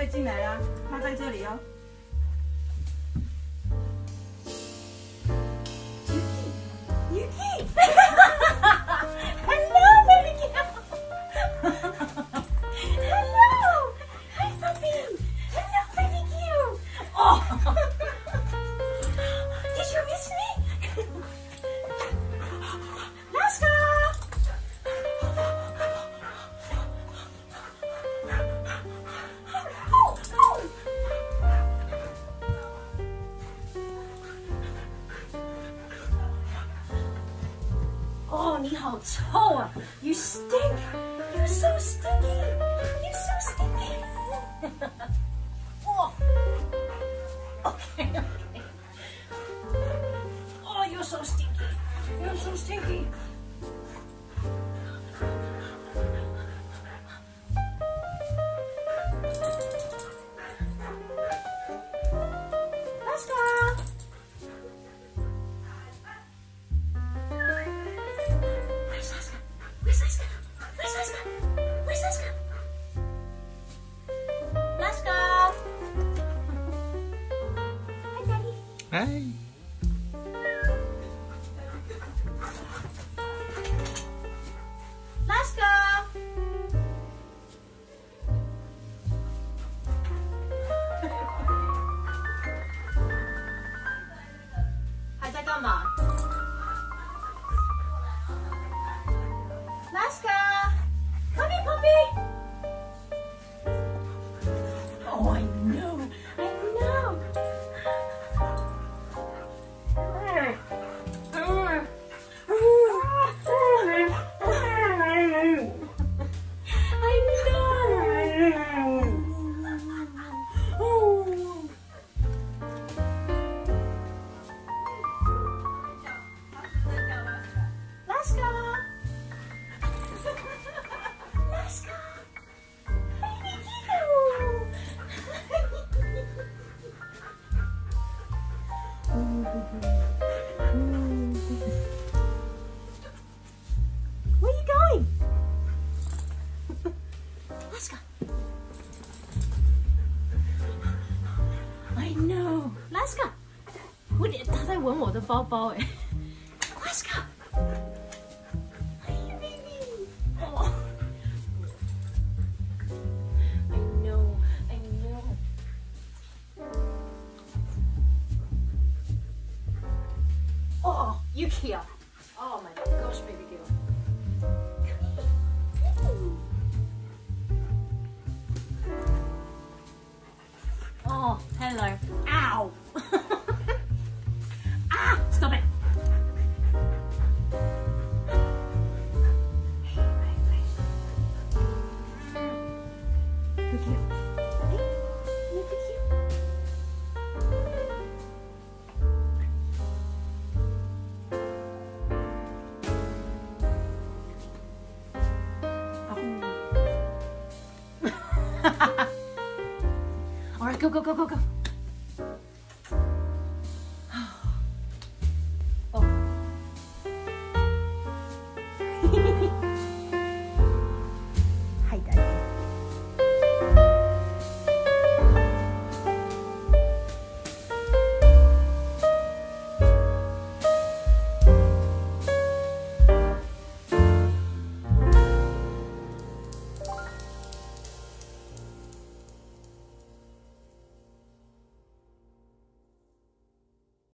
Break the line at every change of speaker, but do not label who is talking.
快进来呀。他在这里哦。你好臭啊！You stink! You're so stinky! You're so stinky! oh. Okay, 哎还在干嘛 Laska，蝴蝶它在闻我的包包哎，Laska，哎呀 baby，哦，I oh, know I know，哦，Yuki oh, oh, oh my gosh baby girl。Oh, hello. Ow! ah! Stop it! You. All right, Go, go, go, go, go.